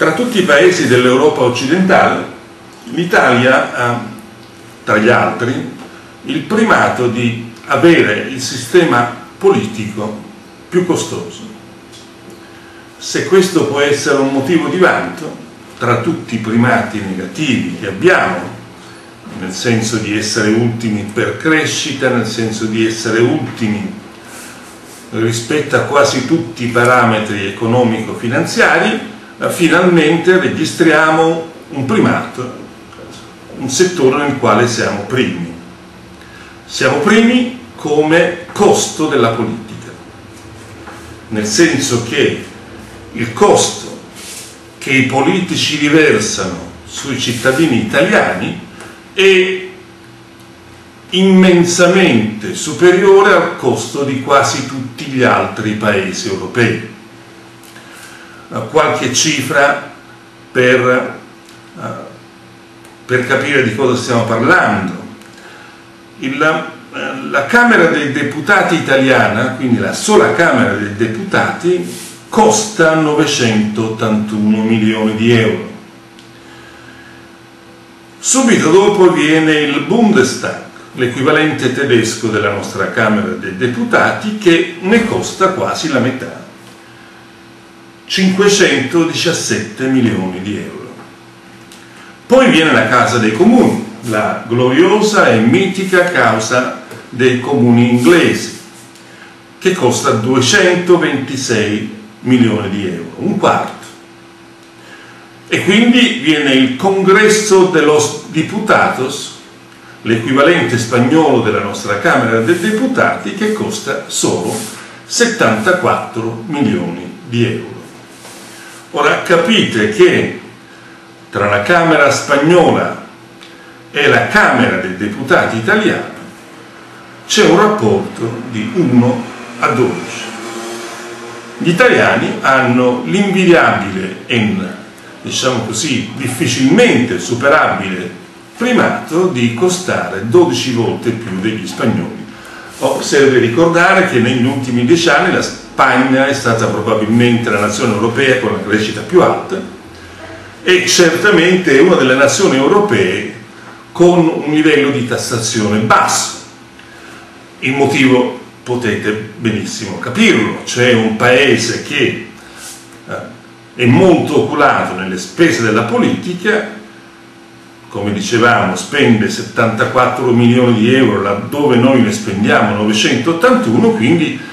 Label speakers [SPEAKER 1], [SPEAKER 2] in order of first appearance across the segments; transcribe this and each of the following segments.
[SPEAKER 1] Tra tutti i paesi dell'Europa occidentale, l'Italia ha, tra gli altri, il primato di avere il sistema politico più costoso. Se questo può essere un motivo di vanto, tra tutti i primati negativi che abbiamo, nel senso di essere ultimi per crescita, nel senso di essere ultimi rispetto a quasi tutti i parametri economico-finanziari, finalmente registriamo un primato, un settore nel quale siamo primi. Siamo primi come costo della politica, nel senso che il costo che i politici riversano sui cittadini italiani è immensamente superiore al costo di quasi tutti gli altri paesi europei qualche cifra per, uh, per, capire di cosa stiamo parlando. Il, uh, la Camera dei Deputati italiana, quindi la sola Camera dei Deputati, costa 981 milioni di euro. Subito dopo viene il Bundestag, l'equivalente tedesco della nostra Camera dei Deputati, che ne costa quasi la metà. 517 milioni di euro. Poi viene la Casa dei Comuni, la gloriosa e mitica Casa dei Comuni inglesi, che costa 226 milioni di euro, un quarto. E quindi viene il Congresso de los Diputados, l'equivalente spagnolo della nostra Camera dei Deputati, che costa solo 74 milioni di euro. Ora capite che tra la Camera spagnola e la Camera dei deputati italiana c'è un rapporto di 1 a 12. Gli italiani hanno l'invidiabile e, diciamo così, difficilmente superabile primato di costare 12 volte più degli spagnoli. Oh, serve ricordare che negli ultimi dieci anni la Spagna è stata probabilmente la nazione europea con la crescita più alta e certamente è una delle nazioni europee con un livello di tassazione basso. Il motivo potete benissimo capirlo, c'è un paese che eh, è molto oculato nelle spese della politica, come dicevamo spende 74 milioni di euro laddove noi ne spendiamo 981, quindi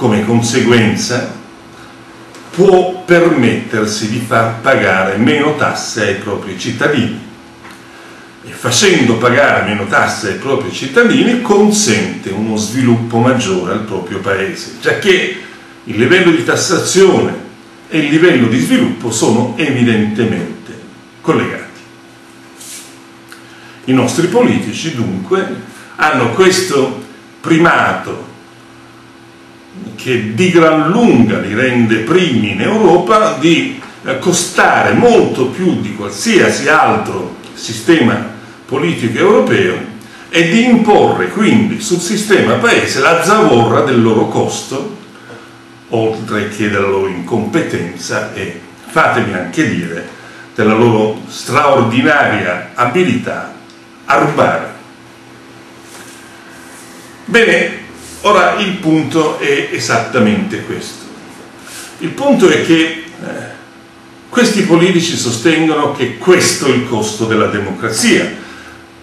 [SPEAKER 1] come conseguenza può permettersi di far pagare meno tasse ai propri cittadini e facendo pagare meno tasse ai propri cittadini consente uno sviluppo maggiore al proprio paese, già che il livello di tassazione e il livello di sviluppo sono evidentemente collegati. I nostri politici dunque hanno questo primato che di gran lunga li rende primi in Europa, di eh, costare molto più di qualsiasi altro sistema politico europeo e di imporre quindi sul sistema paese la zavorra del loro costo, oltre che della loro incompetenza e, fatemi anche dire, della loro straordinaria abilità a rubare. Bene, Ora il punto è esattamente questo. Il punto è che eh, questi politici sostengono che questo è il costo della democrazia.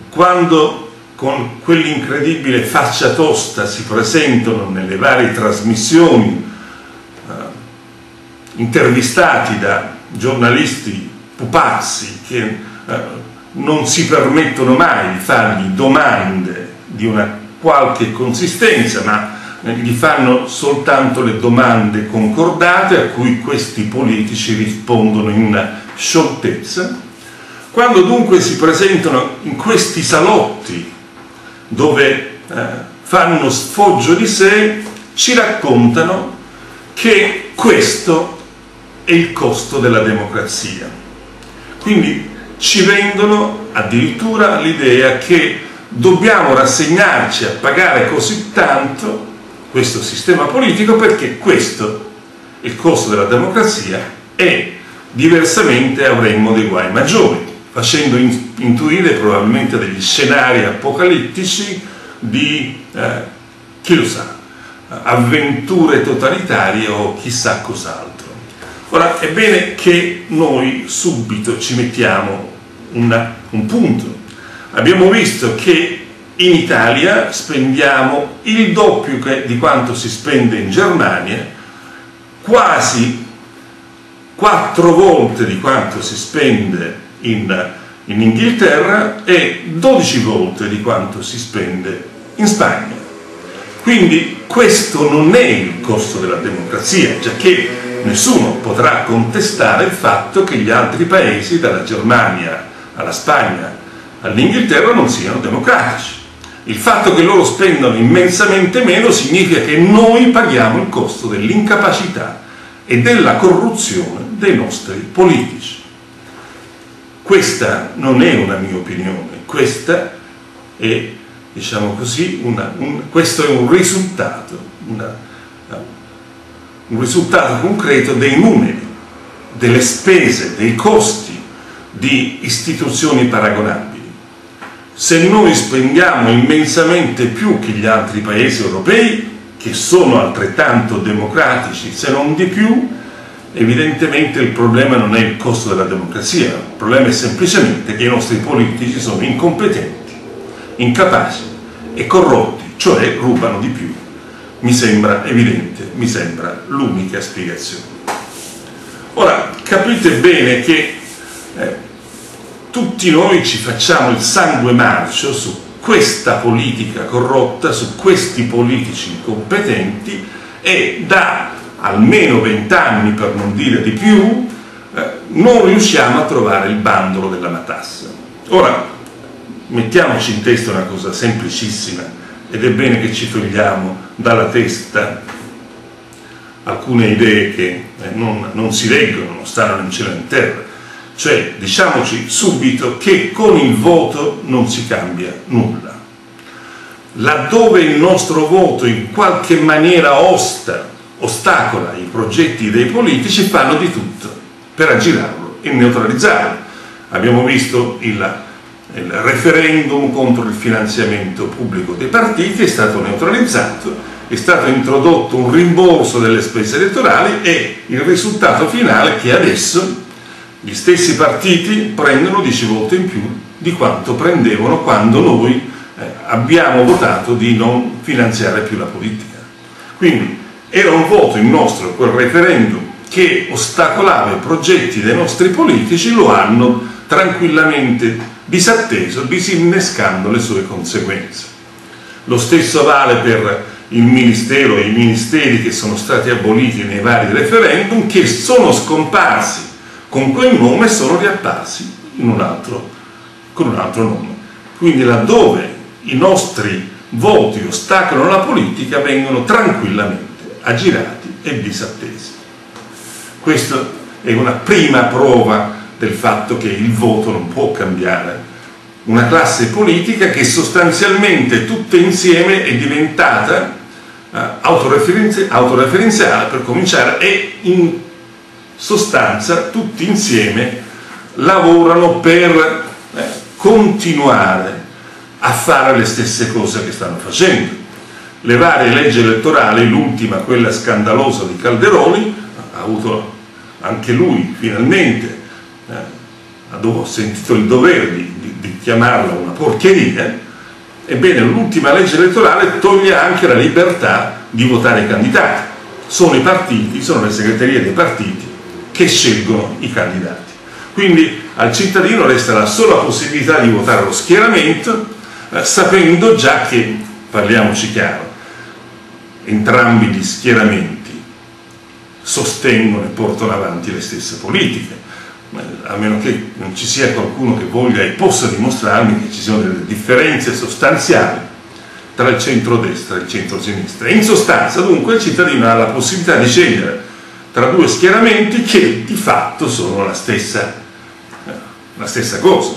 [SPEAKER 1] Quando con quell'incredibile faccia tosta si presentano nelle varie trasmissioni eh, intervistati da giornalisti pupazzi che eh, non si permettono mai di fargli domande di una qualche consistenza, ma gli fanno soltanto le domande concordate a cui questi politici rispondono in scioltezza. Quando dunque si presentano in questi salotti dove eh, fanno sfoggio di sé, ci raccontano che questo è il costo della democrazia. Quindi ci vendono addirittura l'idea che dobbiamo rassegnarci a pagare così tanto questo sistema politico perché questo, il costo della democrazia, è diversamente avremmo dei guai maggiori, facendo intuire probabilmente degli scenari apocalittici di, eh, chi lo sa, avventure totalitarie o chissà cos'altro. Ora, è bene che noi subito ci mettiamo una, un punto. Abbiamo visto che in Italia spendiamo il doppio di quanto si spende in Germania, quasi quattro volte di quanto si spende in, in Inghilterra e 12 volte di quanto si spende in Spagna. Quindi questo non è il costo della democrazia, già che nessuno potrà contestare il fatto che gli altri paesi, dalla Germania alla Spagna all'Inghilterra, non siano democratici. Il fatto che loro spendano immensamente meno significa che noi paghiamo il costo dell'incapacità e della corruzione dei nostri politici. Questa non è una mia opinione, questa è, diciamo così, una, un, questo è un risultato, una, un risultato concreto dei numeri, delle spese, dei costi di istituzioni paragonabili. Se noi spendiamo immensamente più che gli altri paesi europei, che sono altrettanto democratici, se non di più, evidentemente il problema non è il costo della democrazia, il problema è semplicemente che i nostri politici sono incompetenti, incapaci e corrotti, cioè rubano di più. Mi sembra evidente, mi sembra l'unica spiegazione. Ora, capite bene che eh, tutti noi ci facciamo il sangue marcio su questa politica corrotta, su questi politici incompetenti e da almeno vent'anni per non dire di più, eh, non riusciamo a trovare il bandolo della matassa. Ora, mettiamoci in testa una cosa semplicissima ed è bene che ci togliamo dalla testa alcune idee che eh, non, non si leggono, non stanno in cielo e in terra. Cioè, diciamoci subito che con il voto non si cambia nulla. Laddove il nostro voto in qualche maniera osta ostacola i progetti dei politici fanno di tutto per aggirarlo e neutralizzarlo. Abbiamo visto il, il referendum contro il finanziamento pubblico dei partiti, è stato neutralizzato, è stato introdotto un rimborso delle spese elettorali e il risultato finale che adesso gli stessi partiti prendono 10 volte in più di quanto prendevano quando noi eh, abbiamo votato di non finanziare più la politica. Quindi era un voto il nostro, quel referendum, che ostacolava i progetti dei nostri politici, lo hanno tranquillamente disatteso, disinnescando le sue conseguenze. Lo stesso vale per il Ministero e i ministeri che sono stati aboliti nei vari referendum, che sono scomparsi con quel nome sono riapparsi un altro, con un altro nome. Quindi laddove i nostri voti ostacolano la politica vengono tranquillamente aggirati e disattesi. Questa è una prima prova del fatto che il voto non può cambiare. Una classe politica che sostanzialmente tutta insieme è diventata eh, autoreferenzi autoreferenziale per cominciare e in sostanza tutti insieme lavorano per eh, continuare a fare le stesse cose che stanno facendo le varie leggi elettorali, l'ultima, quella scandalosa di Calderoni, ha avuto anche lui finalmente, eh, ha sentito il dovere di, di, di chiamarla una porcheria, ebbene l'ultima legge elettorale toglie anche la libertà di votare i candidati. Sono i partiti, sono le segreterie dei partiti che scelgono i candidati. Quindi al cittadino resta la sola possibilità di votare lo schieramento, eh, sapendo già che, parliamoci chiaro, entrambi gli schieramenti sostengono e portano avanti le stesse politiche, a meno che non ci sia qualcuno che voglia e possa dimostrarmi che ci siano delle differenze sostanziali tra il centro-destra e il centro-sinistra. In sostanza, dunque, il cittadino ha la possibilità di scegliere tra due schieramenti che di fatto sono la stessa, la stessa cosa,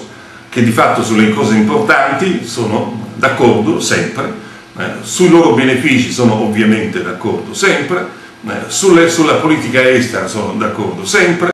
[SPEAKER 1] che di fatto sulle cose importanti sono d'accordo sempre, eh, sui loro benefici sono ovviamente d'accordo sempre, eh, sulle, sulla politica estera sono d'accordo sempre,